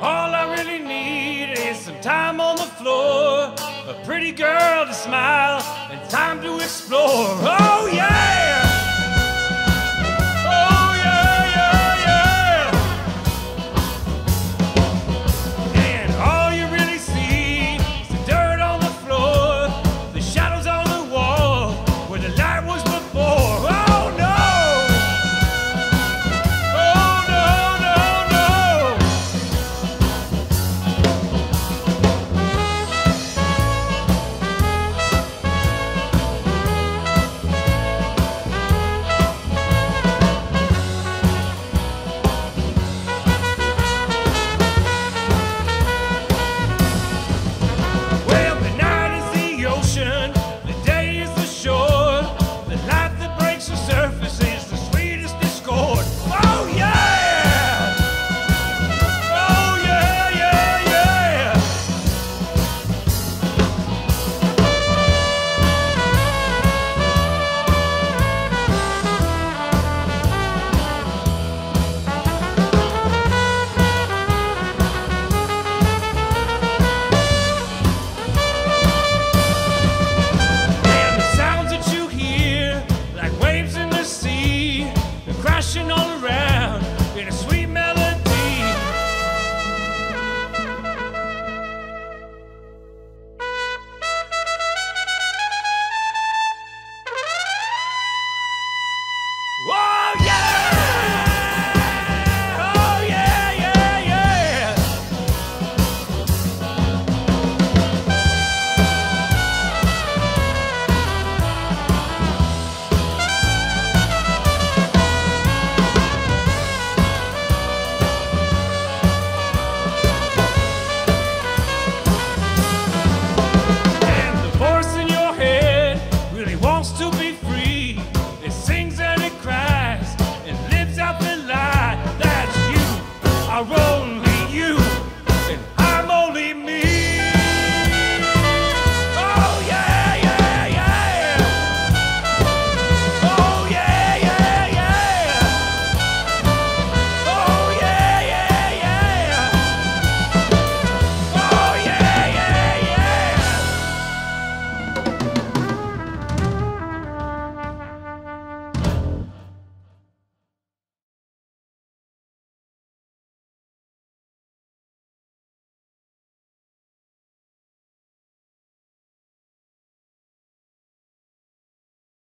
All I really need is some time on the floor, a pretty girl to smile, and time to explore. Oh, necessary.